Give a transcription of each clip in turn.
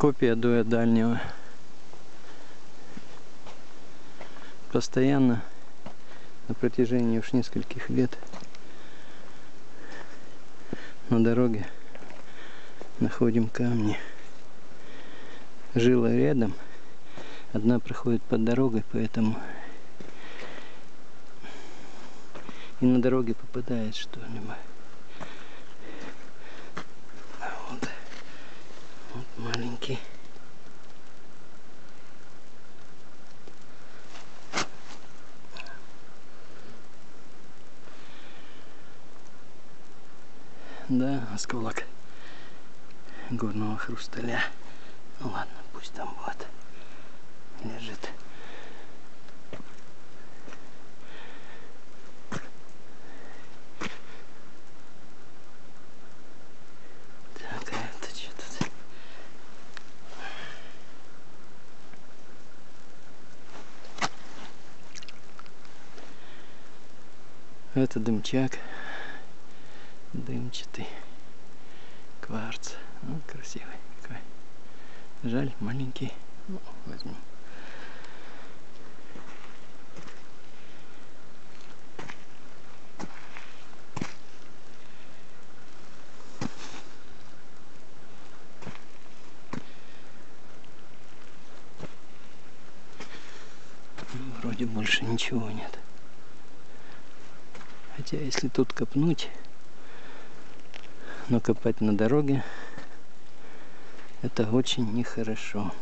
Копия дуя дальнего. Постоянно на протяжении уж нескольких лет на дороге находим камни. Жила рядом, одна проходит под дорогой, поэтому и на дороге попадает что-нибудь. А вот, вот маленький. Да, осколок горного хрусталя. Ну ладно, пусть там вот лежит. Так, а что тут? Это дымчак. Дымчатый кварц. Ну, красивый какой. Жаль, маленький. Ну, возьму. Ну, Вроде больше ничего нет. Хотя если тут копнуть, но копать на дороге, это очень нехорошо.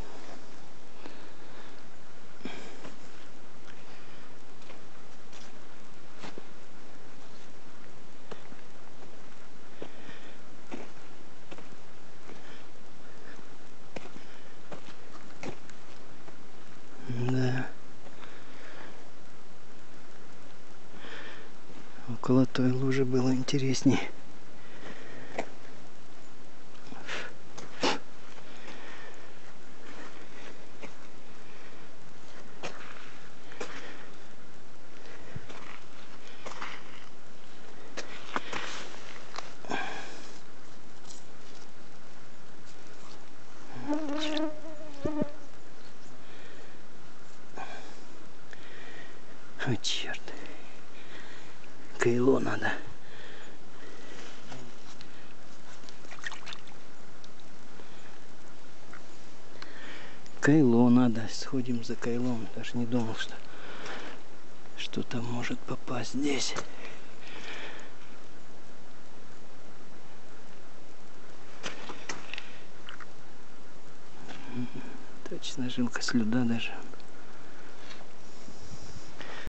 Около той лужи было интереснее. Черт. Кайло надо. Кайло надо. Сходим за кайлом. Даже не думал, что что-то может попасть здесь. Точно жилка слюда даже.